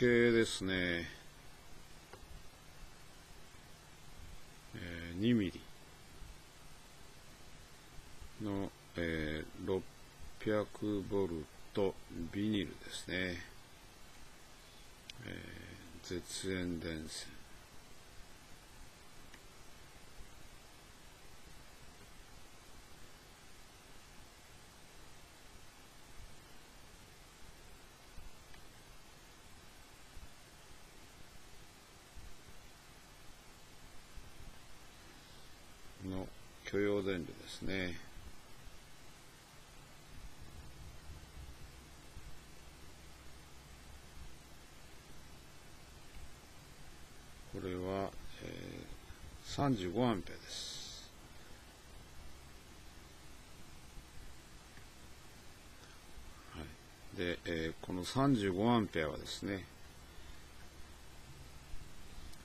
系ですね、えー、2ミリ。の、えー、600ボルトビニルですね、えー、絶縁電線の許容電流ですね。これは、えー、35アンペアです。はい、で、えー、この35アンペアはですね、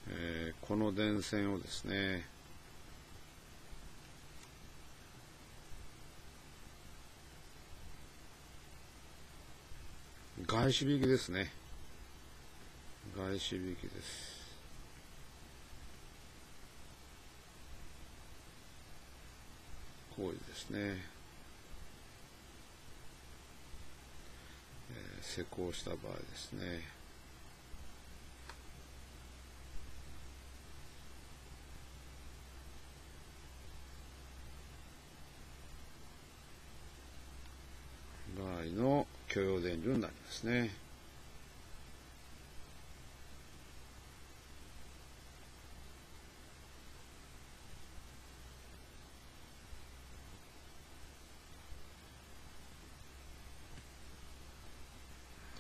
えー、この電線をですね、外資引きですね。外資引きです。行為ですね。えー、施工した場合ですね。場合の許容電流になりますね。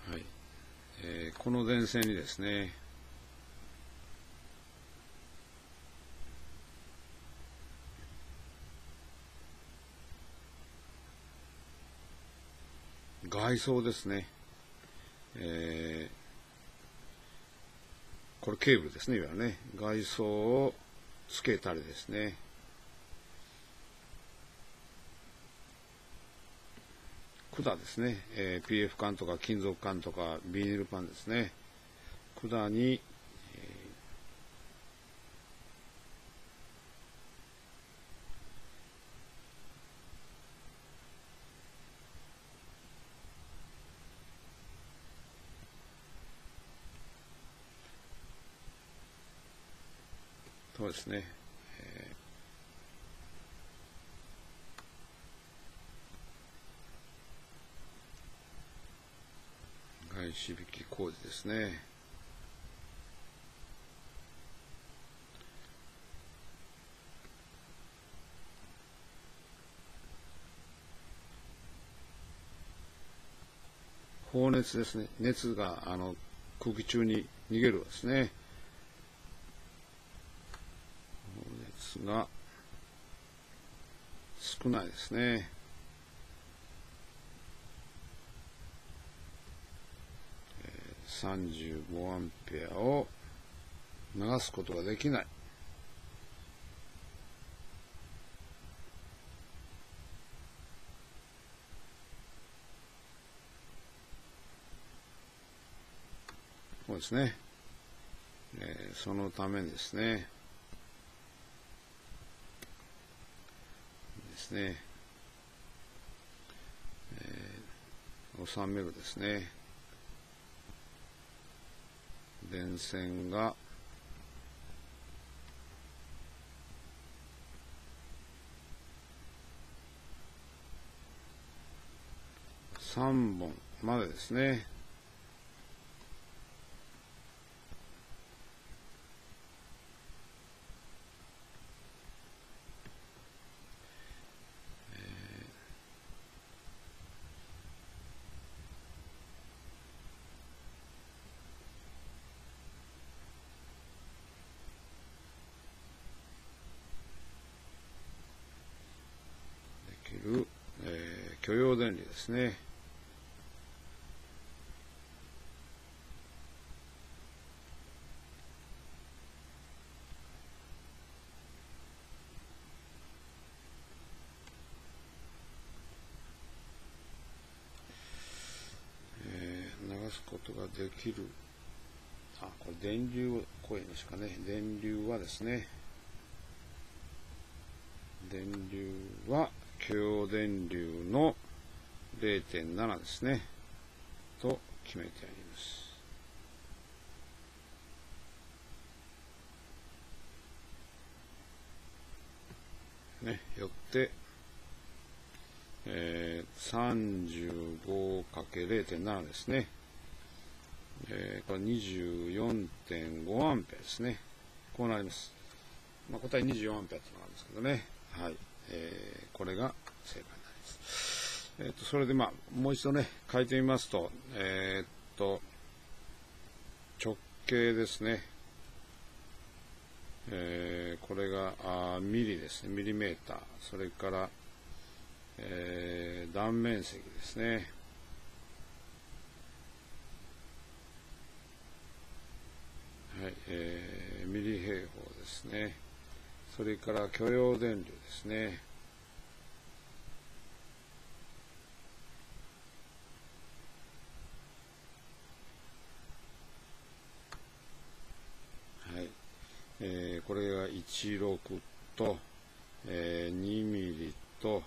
はいえー、この電線にですね外装ですね。えー、これケーブルですね、いわゆるね。外装をつけたりですね。管ですね、えー、PF 管とか金属管とかビニールパンですね。管に、そうですね、えー、外資引き工事ですね。放熱ですね。熱があの空気中に逃げるですね。が少ないですね。35アンペアを流すことができない。そうですね。えー、そのためですね、ですね、えー、収めるですね、電線が3本までですね、る、えー、許容電離ですね。えー、流すことができる。あ、これ電流、こういうのしかね、電流はですね、電流は許容電流の0.7ですね、と決めてあります。ね、よって、えー、35×0.7 ですね。えー、これ24.5アンペアですね。こうなります。まあ、答え24アンペアってのがあるんですけどね。はい。えー、これが正解になります。えっ、ー、と、それでまあ、もう一度ね、書いてみますと、えっと、直径ですね。えー、これがあミリですね、ミリメーター。それから、えー、断面積ですね。はい、えー、ミリ平方ですね。それから許容電流ですね。はい。えー、これが16と、えー、2ミリと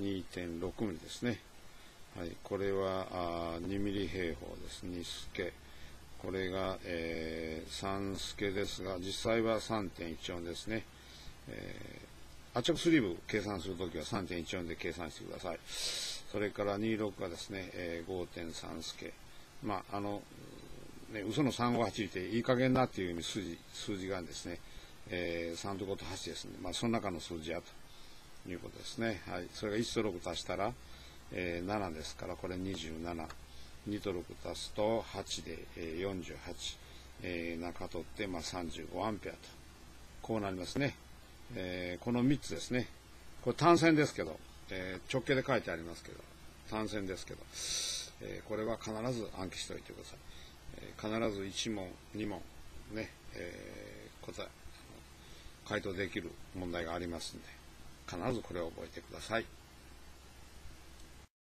2.6ミリですね。はい。これはあ2ミリ平方です。2スケ。これが、えー、3スケですが、実際は3.14ですね。えー、圧直スリーブ計算するときは3.14で計算してください。それから26がですね、えー、5.3スケ。まあ、あの、ね、嘘の358っていい加減なっていう意味数字、数字がですね、えー、3と5と8ですね。まあ、その中の数字やということですね。はい。それが1と6足したら、えー、7ですから、これ27。2と6足すと8で、えー、48。えー、中取って、まあ、35アンペアと。こうなりますね。えー、この3つですね。これ単線ですけど、えー、直径で書いてありますけど、単線ですけど、えー、これは必ず暗記しておいてください。え必ず1問、2問、ね、え答え、回答できる問題がありますんで、必ずこれを覚えてください。